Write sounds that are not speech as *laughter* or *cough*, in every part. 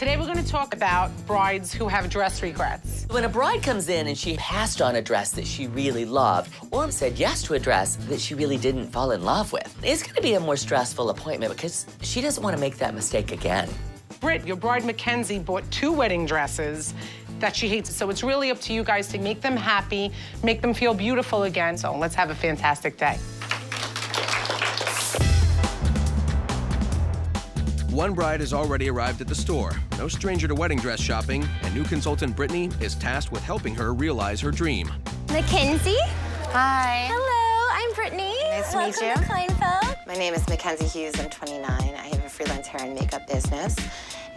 Today we're going to talk about brides who have dress regrets. When a bride comes in and she passed on a dress that she really loved or said yes to a dress that she really didn't fall in love with, it's going to be a more stressful appointment because she doesn't want to make that mistake again. Britt, your bride Mackenzie bought two wedding dresses that she hates. So it's really up to you guys to make them happy, make them feel beautiful again. So let's have a fantastic day. One bride has already arrived at the store. No stranger to wedding dress shopping, and new consultant Brittany is tasked with helping her realize her dream. Mackenzie? Hi. Hello, I'm Brittany. Nice to Welcome meet you. To Kleinfeld. My name is Mackenzie Hughes. I'm 29. I have a freelance hair and makeup business.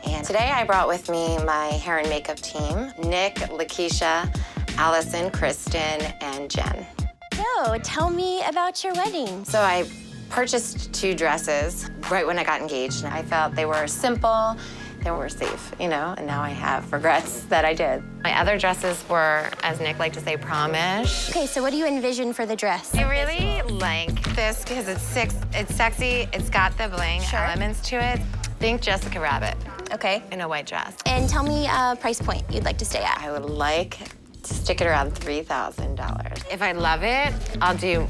And today I brought with me my hair and makeup team Nick, Lakeisha, Allison, Kristen, and Jen. So, tell me about your wedding. So I purchased two dresses right when I got engaged. I felt they were simple, they were safe, you know, and now I have regrets *laughs* that I did. My other dresses were, as Nick liked to say, promish. Okay, so what do you envision for the dress? I really like this because it's six, it's sexy, it's got the bling Sure. elements to it. Think Jessica Rabbit Okay. in a white dress. And tell me a price point you'd like to stay at. I would like to stick it around $3,000. If I love it, I'll do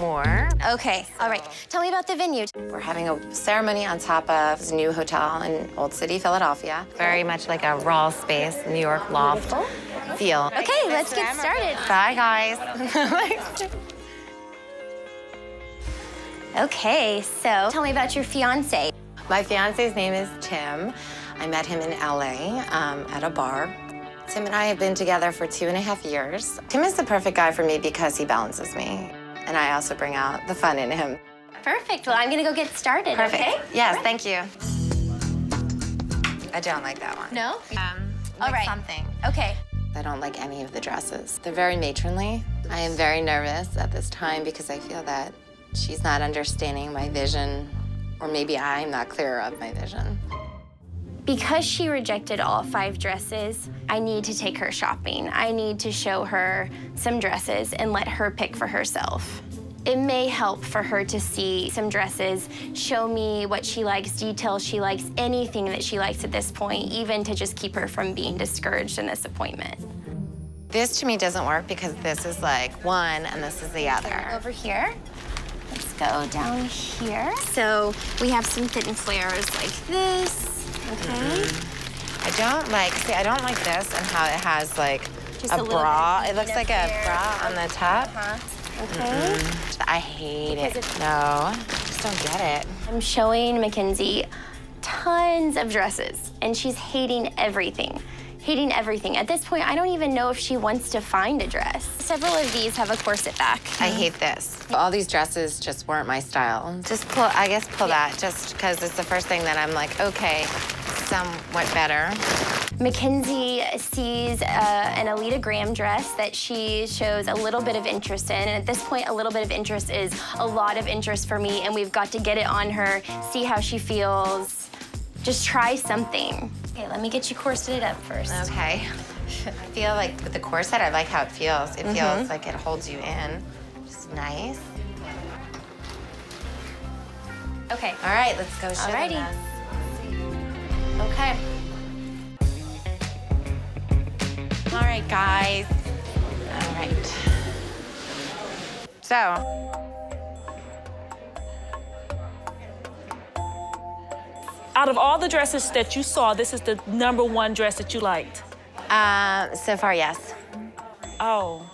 more. Okay, all right. Tell me about the venue. We're having a ceremony on top of this new hotel in Old City, Philadelphia. Very much like a raw space, New York loft feel. Okay, let's get started. Bye, guys. *laughs* Okay, so tell me about your fiance. My fiance's name is Tim. I met him in LA um, at a bar. Tim and I have been together for two and a half years. Tim is the perfect guy for me because he balances me. And I also bring out the fun in him. Perfect. Well, I'm gonna go get started. Perfect. Okay. Yes, thank you. I don't like that one. No. Um, like right. something. Okay. I don't like any of the dresses. They're very matronly. I am very nervous at this time because I feel that she's not understanding my vision, or maybe I'm not clear of my vision. Because she rejected all five dresses, I need to take her shopping. I need to show her some dresses and let her pick for herself. It may help for her to see some dresses, show me what she likes, details she likes, anything that she likes at this point, even to just keep her from being discouraged in this appointment. This to me doesn't work because this is like one and this is the other. Over here. Let's go down here. So we have some fit and flares like this. Okay. I don't like, see, I don't like this and how it has like a, a bra. It looks like a bra on the top. Uh-huh. Okay. I hate Because it. No, just don't get it. I'm showing Mackenzie tons of dresses, and she's hating everything. Hating everything. At this point, I don't even know if she wants to find a dress. Several of these have a corset back. I hate this. All these dresses just weren't my style. Just pull, I guess pull that just because it's the first thing that I'm like, okay, somewhat better. Mackenzie sees uh, an Alita Graham dress that she shows a little bit of interest in. And at this point, a little bit of interest is a lot of interest for me, and we've got to get it on her, see how she feels. Just try something. Okay, let me get you corseted up first. Okay. *laughs* I feel like with the corset, I like how it feels. It feels like it holds you in. Just nice. Okay. All right, let's go show Alrighty. them. Okay. All right, guys. All right. So, Out of all the dresses that you saw, this is the number one dress that you liked. uh, so far, yes. Oh.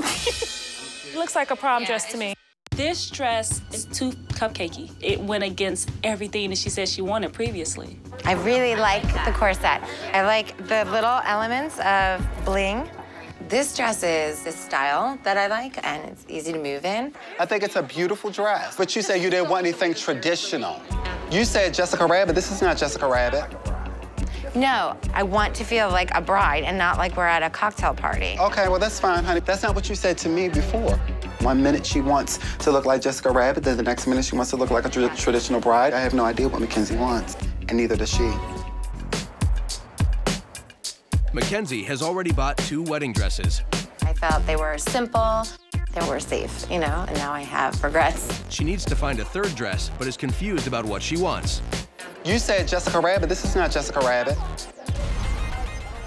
it *laughs* looks like a prom dress to me. This dress is too cupcakey. It went against everything that she said she wanted previously. I really like the corset. I like the little elements of bling. This dress is the style that I like, and it's easy to move in. I think it's a beautiful dress. But you said you didn't want anything traditional. You said Jessica Rabbit. This is not Jessica Rabbit. No, I want to feel like a bride and not like we're at a cocktail party. Okay, well, that's fine, honey. That's not what you said to me before. One minute she wants to look like Jessica Rabbit, then the next minute she wants to look like a tra- traditional bride. I have no idea what Mackenzie wants, and neither does she. Mackenzie has already bought two wedding dresses. I felt they were simple, they were safe, you know, and now I have regrets. She needs to find a third dress, but is confused about what she wants. You said Jessica Rabbit. This is not Jessica Rabbit.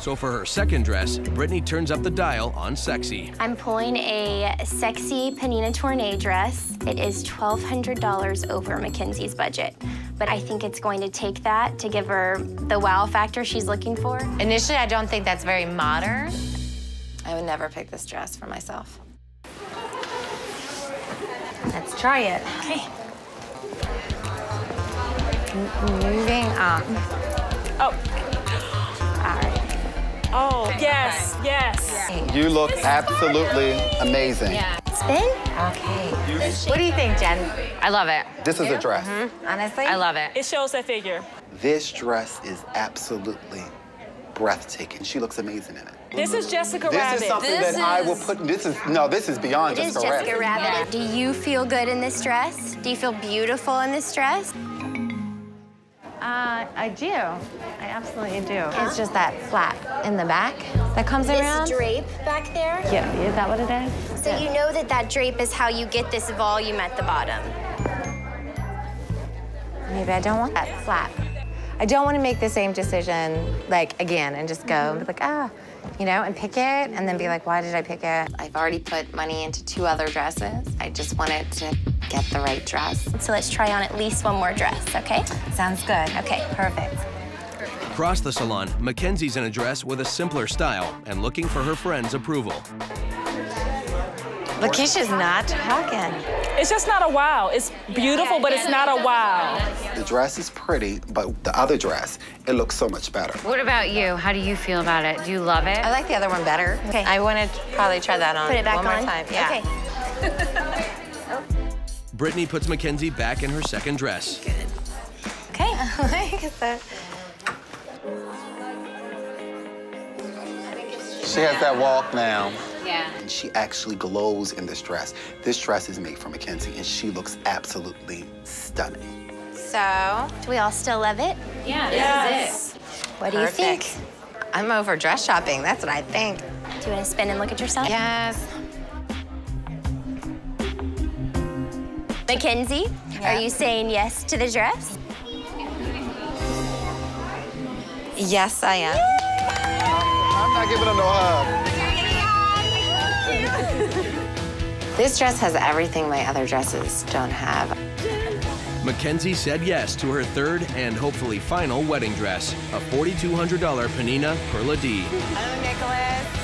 So for her second dress, Brittany turns up the dial on sexy. I'm pulling a sexy Pnina Tornai dress. It is $1,200 over Mackenzie's budget. But I think it's going to take that to give her the wow factor she's looking for. Initially, I don't think that's very modern. I would never pick this dress for myself. Let's try it. Okay. Moving up. Yes, yes. You look absolutely amazing. Spin? Okay. What do you think, Jen? I love it. This is a dress. Mm-hmm. Honestly? I love it. It shows that figure. This dress is absolutely breathtaking. She looks amazing in it. This is Jessica This Rabbit. is something This that I will put. This is no. This is beyond It is Jessica, Jessica Rabbit. Rabbit. Do you feel good in this dress? Do you feel beautiful in this dress? Uh, I do. I absolutely do. It's just that flap in the back that comes around. This drape back there? Yeah, is that what it is? So you know that that drape is how you get this volume at the bottom. Maybe I don't want that flap. I don't want to make the same decision, like, again, and just go and be like, ah, you know, and pick it, and then be like, why did I pick it? I've already put money into two other dresses. I just wanted to get the right dress. So let's try on at least one more dress, okay? Sounds good. Okay. Perfect. Across the salon, Mackenzie's in a dress with a simpler style and looking for her friend's approval. Lakeisha's not talking. It's just not a wow. It's beautiful, but it's not a wow. The dress is pretty, but the other dress, it looks so much better. What about you? How do you feel about it? Do you love it? I like the other one better. Okay. I want to probably try that on Put it back one on. more time. Yeah. Okay. *laughs* Brittany puts Mackenzie back in her second dress. Okay. *laughs* Like that. She has that walk now. Yeah. And she actually glows in this dress. This dress is made for Mackenzie, and she looks absolutely stunning. So, Do we all still love it? Yeah, Yes. What do you think? I'm over dress shopping. That's what I think. Do you want to spin and look at yourself? Yes. Mackenzie, Yeah. are you saying yes to the dress? Yes, I am. I'm not giving her no hug. This dress has everything my other dresses don't have. Mackenzie said yes to her third and hopefully final wedding dress, a $4,200 Pnina Perla D. Hello, Nicholas.